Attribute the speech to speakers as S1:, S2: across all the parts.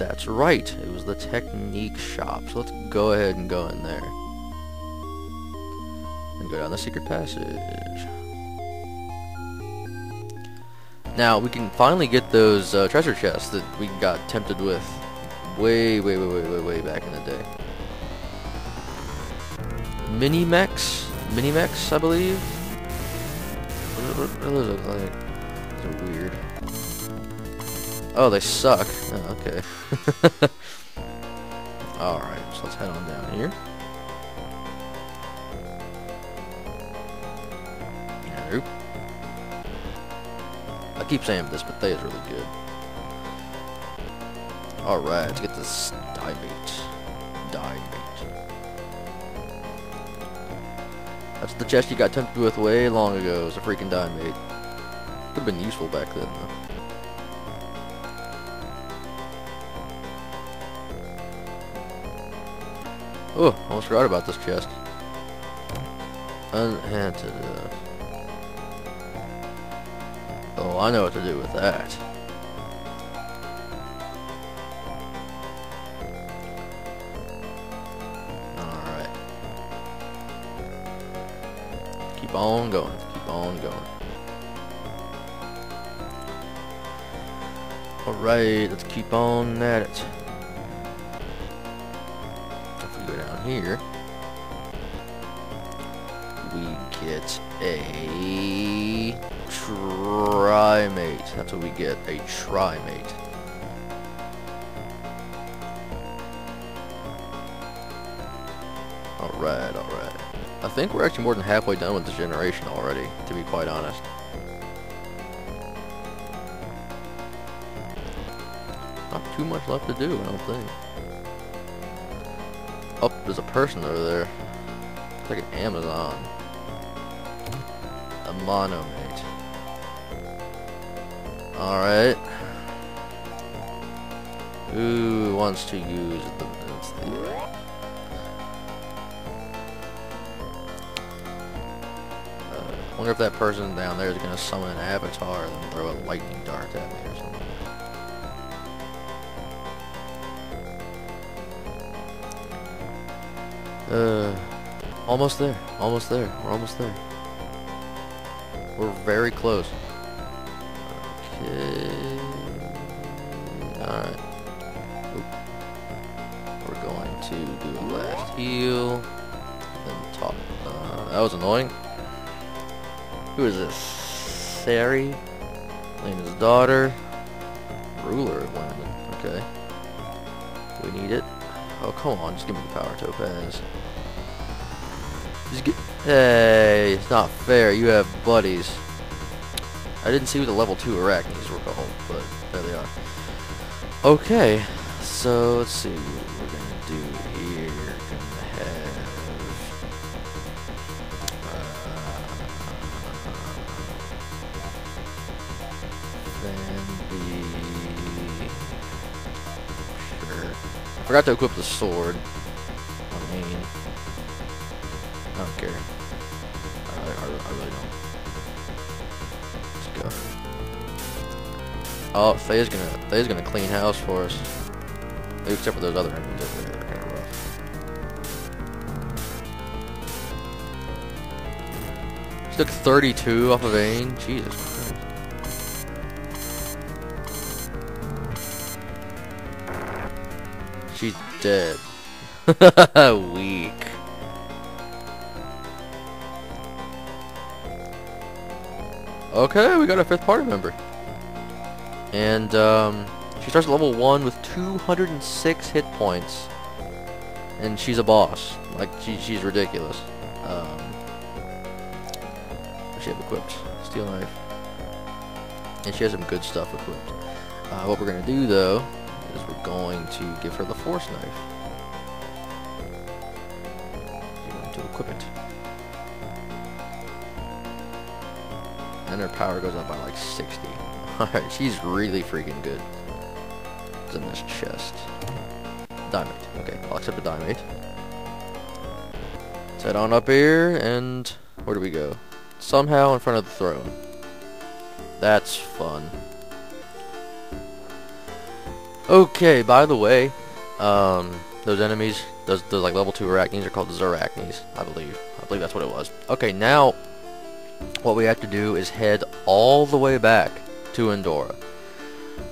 S1: That's right. It was the technique shop. So let's go ahead and go in there. And go down the secret passage. Now, we can finally get those uh, treasure chests that we got tempted with way, way, way, way, way, way back in the day. Mini-mechs? Mini-mechs, I believe? What, look like? Those are weird. Oh, they suck. Oh, okay. Alright, so let's head on down here. I keep saying this, but they is really good. Alright, let's get this dimate. Die bait. That's the chest you got tempted with way long ago. It's a freaking die bait. Could have been useful back then, though. Oh, almost forgot about this chest. Unantidote. Uh. Oh, I know what to do with that. Alright. Keep on going. Keep on going. Alright, let's keep on at it. Here, we get a trimate. That's what we get, a trimate. Alright, alright. I think we're actually more than halfway done with this generation already, to be quite honest. Not too much left to do, I don't think. Oh, there's a person over there. It's like an Amazon. A monomate. Alright. Who wants to use the... Uh, wonder if that person down there is going to summon an avatar and throw a lightning dart at me or something. Uh, almost there. Almost there. We're almost there. We're very close. Okay. Alright. We're going to do a last heal. Then talk. Uh, that was annoying. Who is this? Sari? Lena's daughter. Ruler of Landen. Okay. We need it. Oh, come on. Just give me the power topaz. Just get... Hey, it's not fair. You have buddies. I didn't see what the level 2 arachnids were called, but there they are. Okay, so let's see forgot to equip the sword. I mean... I don't care. I, I, I really don't. Let's go. Oh, Faye's gonna Faye's gonna clean house for us. Except for those other enemies over there, they're kinda rough. Took 32 off of Ayn. Jesus Christ. Dead. Weak. Okay, we got a fifth party member. And um, she starts at level 1 with 206 hit points. And she's a boss. Like, she, she's ridiculous. Um, she have equipped? Steel knife. And she has some good stuff equipped. Uh, what we're going to do, though, is we're going to give her the force knife. We're going to equip it. And her power goes up by like 60. Alright, she's really freaking good. It's in this chest. Diamond. Okay, I'll accept a diamond. Let's head on up here, and where do we go? Somehow in front of the throne. That's fun. Okay, by the way, um, those enemies, those, those like level 2 arachnes are called Zerachnes, I believe. I believe that's what it was. Okay, now, what we have to do is head all the way back to Endora.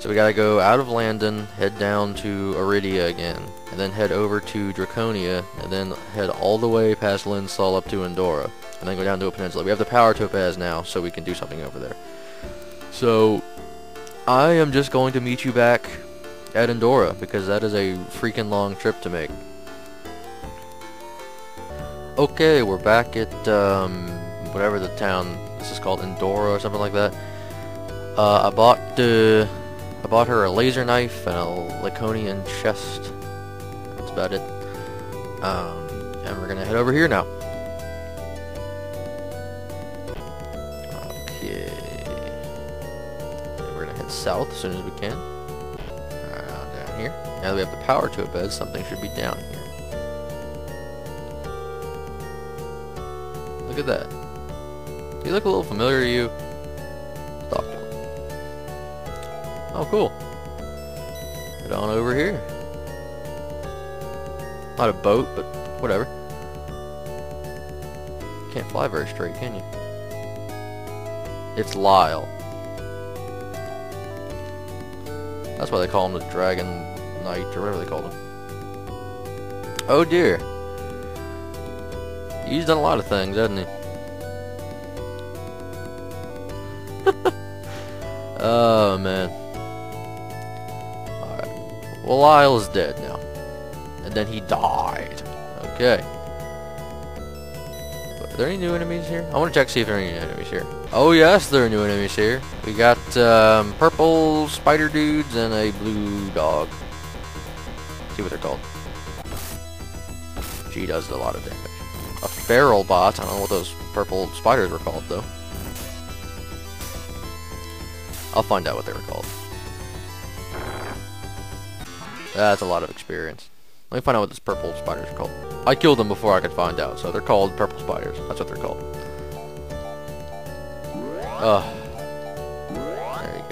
S1: So we gotta go out of Landen, head down to Aridia again, and then head over to Draconia, and then head all the way past Linsol up to Endora, and then go down to a peninsula. We have the power topaz now, so we can do something over there. So, I am just going to meet you back at Endora, because that is a freaking long trip to make. Okay, we're back at, um, whatever the town, this is called Endora or something like that. Uh, I bought, uh, I bought her a laser knife and a Laconian chest. That's about it. Um, and we're gonna head over here now. Okay. We're gonna head south as soon as we can. Now that we have the power topaz, something should be down here. Look at that. Do you look a little familiar to you? Him. Oh, cool. Head on over here. Not a boat, but whatever. Can't fly very straight, can you? It's Lyle. That's why they call him the Dragon Knight, or whatever they called him. Oh dear. He's done a lot of things, hasn't he? oh, man. Alright. Well, Lyle is dead now. And then he died. Okay. Are there any new enemies here? I want to check see if there are any new enemies here. Oh yes, there are new enemies here. We got um, purple spider dudes and a blue dog. See what they're called. She does a lot of damage. A feral bot. I don't know what those purple spiders were called though. I'll find out what they were called. That's a lot of experience. Let me find out what these purple spiders are called. I killed them before I could find out, so they're called purple spiders. That's what they're called. Ugh. There you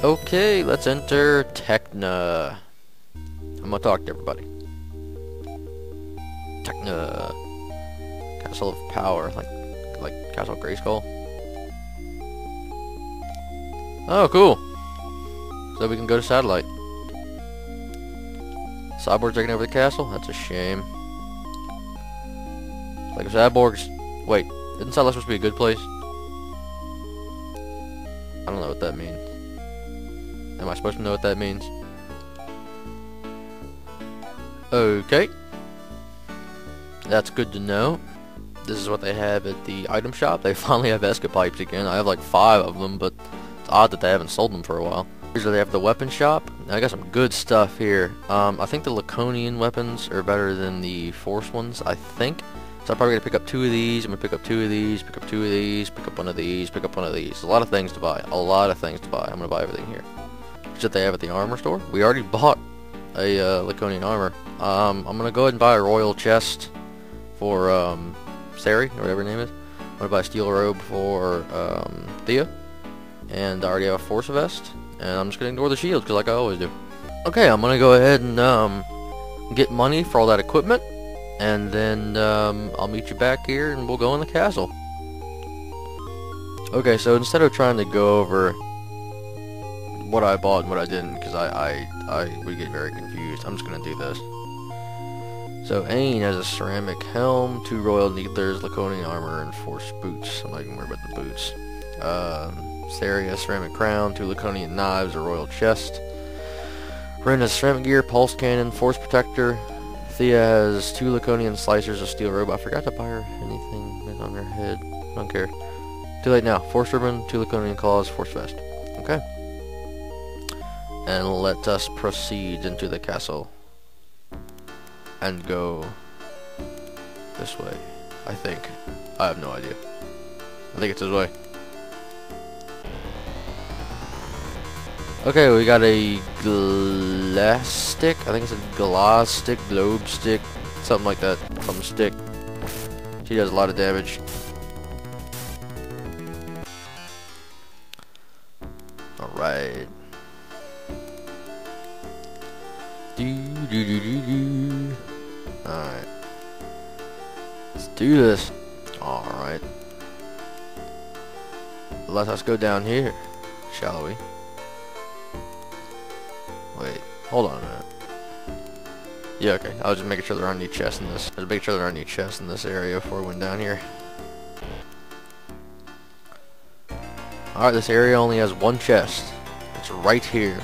S1: go. Okay, let's enter Techna. I'm gonna talk to everybody. Techna. Uh, castle of Power, like like Castle Grayskull. Oh, cool. So we can go to Satellite. Cyborg's taking over the castle? That's a shame. Like if Cyborg's... Wait, isn't Satellite supposed to be a good place? I don't know what that means. Am I supposed to know what that means? Okay. That's good to know. This is what they have at the item shop. They finally have escapipes again. I have like five of them, but it's odd that they haven't sold them for a while. Where they have the weapon shop. I got some good stuff here. Um, I think the Laconian weapons are better than the Force ones, I think. So I'm probably going to pick up two of these, I'm going to pick up two of these, pick up two of these, pick up one of these, pick up one of these. A lot of things to buy. A lot of things to buy. I'm going to buy everything here. Which that they have at the armor store. We already bought a uh, Laconian armor. Um, I'm to go ahead and buy a royal chest for um, Sari, or whatever her name is. I'm to buy a steel robe for um, Thea. And I already have a force vest. And I'm just to ignore the shield, because like I always do. Okay, I'm to go ahead and um, get money for all that equipment. And then um, I'll meet you back here and we'll go in the castle. Okay, so instead of trying to go over what I bought and what I didn't, because I, I, I would get very confused, I'm just going to do this. So Ayn has a ceramic helm, two royal needlers, laconian armor, and force boots. I'm not even worried about the boots. Um, ceramic crown, two laconian knives, a royal chest. Wren has ceramic gear, pulse cannon, force protector, Thea has two Laconian slicers of steel robe. I forgot to buy her anything on her head. I don't care. Too late now. Force ribbon, two Laconian claws, force vest. Okay. And let us proceed into the castle. And go this way. I think. I have no idea. I think it's this way. Okay, we got a glass stick. I think it's a glass stick, globe stick, something like that. Some stick. She does a lot of damage. Alright. Alright. Let's do this. Alright. Let us go down here, shall we? Wait, hold on a minute. Yeah, okay. I was just making sure there aren't any chests in this. I was making sure there aren't any chests in this area before we went down here. Alright, this area only has one chest. It's right here.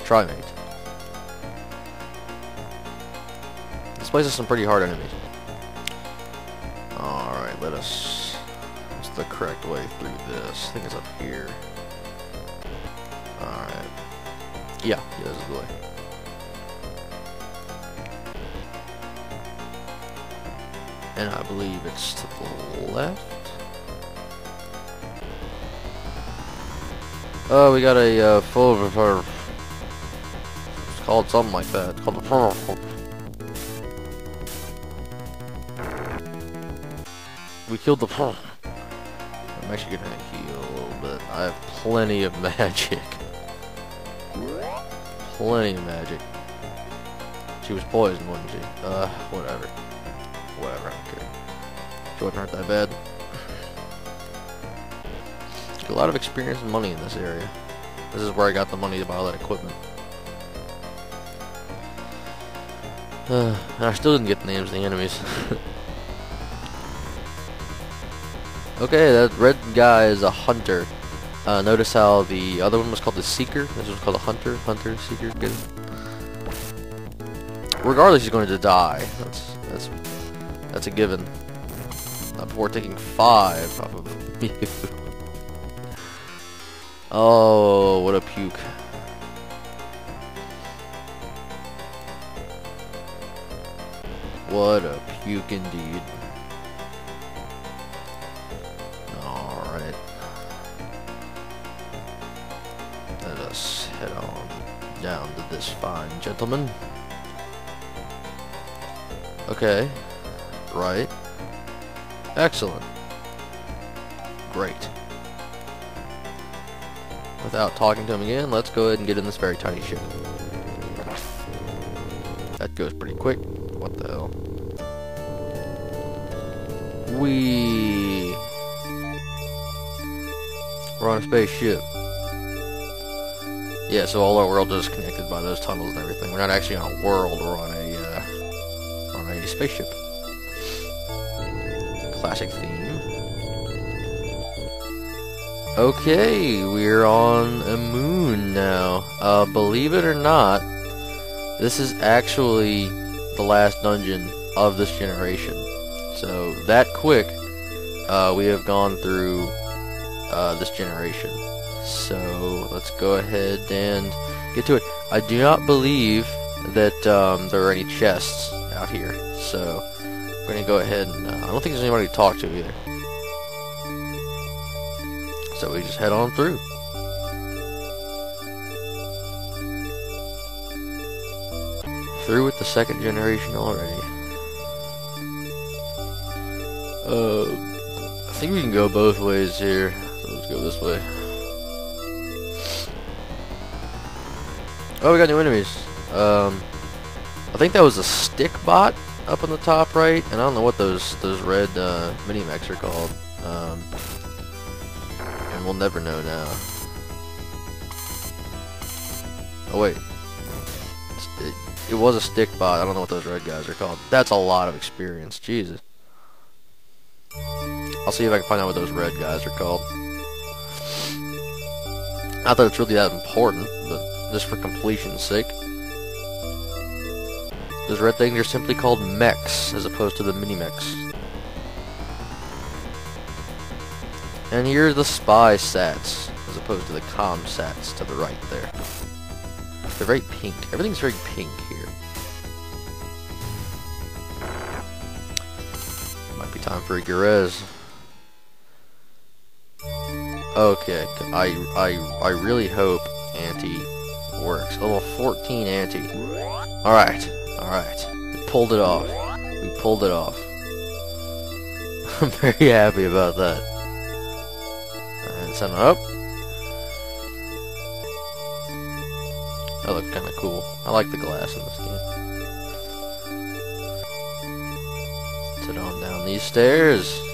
S1: Trimate. This place has some pretty hard enemies. Alright, let us... What's the correct way through this? I think it's up here. Alright. Yeah, yeah, this is the way. And I believe it's to the left. Oh, we got a uh, full reserve. It's called something like that. It's called the We killed the I'm actually gonna heal a little bit. I have plenty of magic. Plenty of magic. She was poisoned, wasn't she? Uh, whatever. Whatever, I don't care. She wasn't hurt that bad. A lot of experience and money in this area. This is where I got the money to buy all that equipment. Uh, I still didn't get the names of the enemies. okay, that red guy is a hunter. Uh, notice how the other one was called the Seeker. This one's called a Hunter. Hunter, Seeker, good. Regardless, he's going to die. That's that's that's a given. Not before taking five off of you. Oh, what a puke. What a puke indeed. This fine gentleman. Okay. Right. Excellent. Great without talking to him again, let's go ahead and get in this very tiny ship. That goes pretty quick. What the hell? We We're on a spaceship. Yeah, so all our world is connected by those tunnels and everything. We're not actually on a world, we're on a, uh, on a spaceship. Classic theme. Okay, we're on a moon now. Uh, believe it or not, this is actually the last dungeon of this generation. So, that quick, uh, we have gone through uh, this generation. So, let's go ahead and get to it. I do not believe that um, there are any chests out here. So, we're to go ahead and... Uh, I don't think there's anybody to talk to either. So we just head on through. Through with the second generation already. Uh, I think we can go both ways here. So let's go this way. Oh, we got new enemies. Um, I think that was a stick bot up on the top right, and I don't know what those those red uh, mini mechs are called. Um, and we'll never know now. Oh wait. It, it was a stick bot. I don't know what those red guys are called. That's a lot of experience. Jesus. I'll see if I can find out what those red guys are called. Not that it's really that important, but just for completion's sake. Those red things are simply called mechs, as opposed to the mini-mechs. And here are the spy sats, as opposed to the com sats to the right there. They're very pink. Everything's very pink here. Might be time for a Gurez. Okay, I, I, I really hope Anti works. Level 14 Anti. Alright, alright. We pulled it off. We pulled it off. I'm very happy about that send it up. That look kind of cool. I like the glass in this game. Sit on down these stairs.